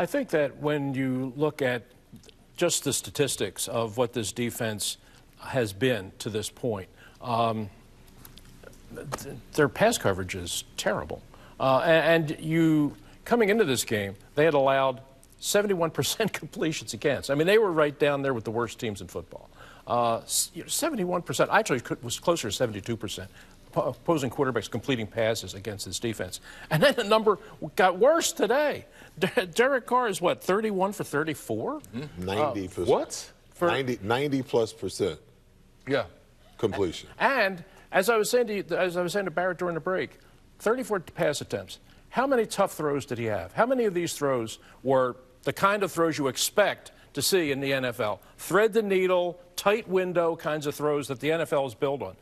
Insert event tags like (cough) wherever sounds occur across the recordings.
I think that when you look at just the statistics of what this defense has been to this point, um, th- their pass coverage is terrible. Uh, and, you, coming into this game, they had allowed 71% (laughs) completions against. I mean, they were right down there with the worst teams in football. Uh, s- you know, 71%, I actually was closer to 72%. Po- Opposing quarterbacks completing passes against this defense. And then the number got worse today. Der- Derek Carr is what, 31 for 34? Mm-hmm. Uh, 90 percent. What? 90, 90 plus percent Yeah. completion. And as I was saying to you, as I was saying to Barrett during the break, 34 pass attempts. How many tough throws did he have? How many of these throws were the kind of throws you expect to see in the NFL? Thread the needle, tight window kinds of throws that the NFL is built on.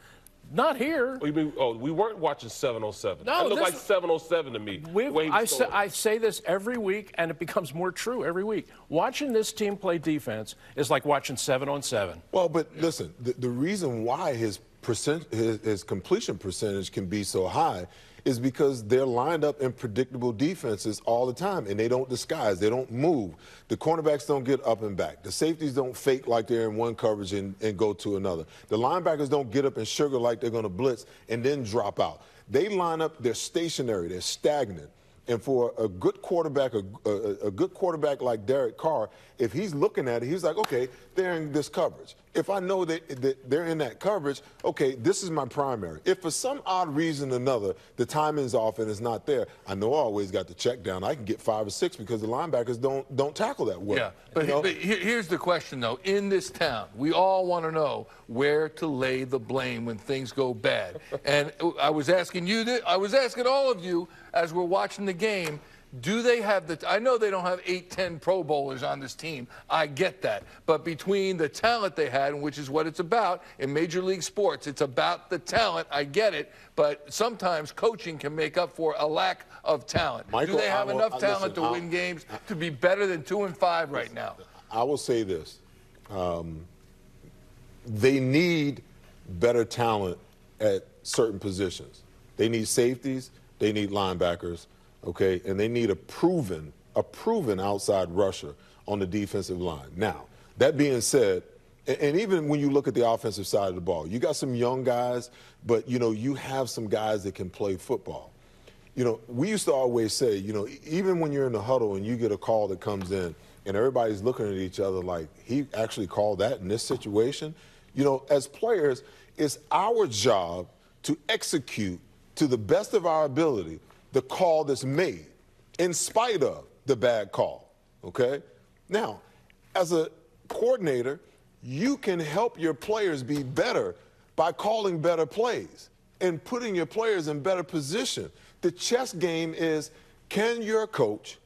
Not here. Oh, you mean, oh, we weren't watching 707. No, That looked this- like 707 to me. We, the I, say. I say this every week, and it becomes more true every week. Watching this team play defense is like watching seven on seven. Well, but listen, the, the reason why his percent his, his completion percentage can be so high is because they're lined up in predictable defenses all the time and they don't disguise, they don't move. The cornerbacks don't get up and back. The safeties don't fake like they're in one coverage and, and go to another. The linebackers don't get up and sugar like they're going to blitz and then drop out. They line up, they're stationary, they're stagnant. And for a good quarterback, a, a, a good quarterback like Derek Carr, if he's looking at it, he's like, okay, they're in this coverage. If I know that, that they're in that coverage, okay, this is my primary. If for some odd reason or another the timing's off and it's not there, I know I always got the check down. I can get five or six because the linebackers don't don't tackle that well. Yeah, but, you know? but here's the question, though. In this town, we all want to know where to lay the blame when things go bad. (laughs) and I was asking you, that, I was asking all of you as we're watching the game. Do they have the? I know they don't have eight, ten Pro Bowlers on this team. I get that, but between the talent they had, and which is what it's about in Major League Sports, it's about the talent. I get it, but sometimes coaching can make up for a lack of talent. Michael, Do they have will- enough talent listen, to I'll- win games to be better than two and five right now? I will say this. Um, they need better talent at certain positions. They need safeties, they need linebackers, okay, and they need a proven, a proven outside rusher on the defensive line. Now, that being said, and even when you look at the offensive side of the ball, you got some young guys, but you know, you have some guys that can play football you know, we used to always say, you know, even when you're in the huddle and you get a call that comes in and everybody's looking at each other like, he actually called that in this situation. You know, as players, it's our job to execute to the best of our ability the call that's made in spite of the bad call. Okay? Now, as a coordinator, you can help your players be better by calling better plays and putting your players in better position. The chess game is can your coach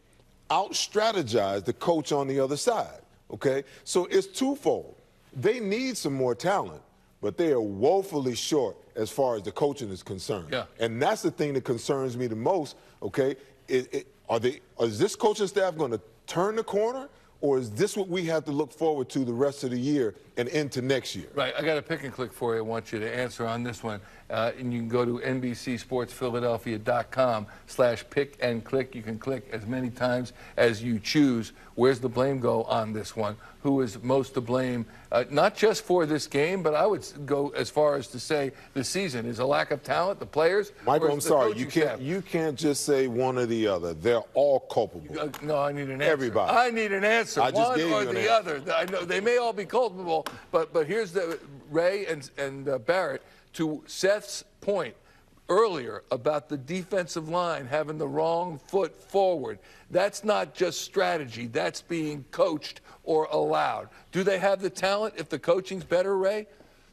out strategize the coach on the other side? Okay? So it's twofold. They need some more talent, but they are woefully short as far as the coaching is concerned. Yeah. And that's the thing that concerns me the most, okay? It, it, are they, is this coaching staff going to turn the corner, or is this what we have to look forward to the rest of the year and into next year? Right, I got a pick and click for you. I want you to answer on this one. Uh, and you can go to NBCSportsPhiladelphia.com slash pick and click. You can click as many times as you choose. Where's the blame go on this one? Who is most to blame, uh, not just for this game, but I would go as far as to say the season. Is a lack of talent, the players? Michael, I'm sorry, you can't staff? you can't just say one or the other. They're all culpable. Uh, no, I need an answer. Everybody. I need an answer. I just One gave or you an the answer. other. I know they may all be culpable, but but here's the Ray and and uh, Barrett to Seth's point earlier about the defensive line having the wrong foot forward. That's not just strategy. That's being coached or allowed. Do they have the talent if the coaching's better, Ray?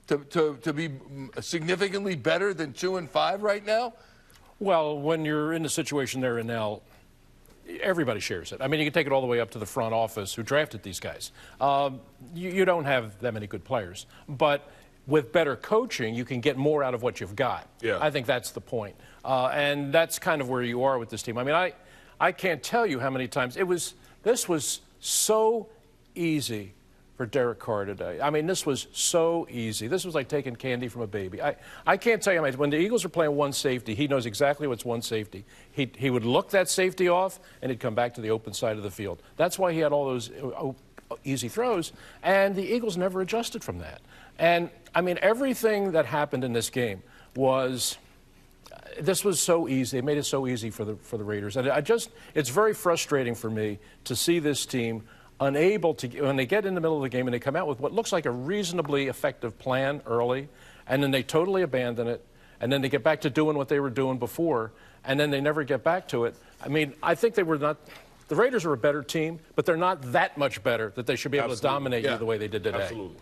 To, to, to be significantly better than two and five right now? Well, when you're in the situation they're in now, everybody shares it. I mean, you can take it all the way up to the front office who drafted these guys. Um, you, you don't have that many good players, but with better coaching, you can get more out of what you've got. Yeah. I think that's the point, uh, and that's kind of where you are with this team. I mean, I, I can't tell you how many times it was. This was so easy for Derek Carr today. I mean, this was so easy. This was like taking candy from a baby. I, I can't tell you, when the Eagles are playing one safety, he knows exactly what's one safety. He, he would look that safety off, and he'd come back to the open side of the field. That's why he had all those uh, oh, easy throws, and the Eagles never adjusted from that. And, I mean, everything that happened in this game was this was so easy. They made it so easy for the for the Raiders, and I just it's very frustrating for me to see this team unable to when they get in the middle of the game and they come out with what looks like a reasonably effective plan early, and then they totally abandon it, and then they get back to doing what they were doing before, and then they never get back to it. I mean, I think they were not. The Raiders are a better team, but they're not that much better that they should be able to dominate Yeah. you the way they did today. Absolutely.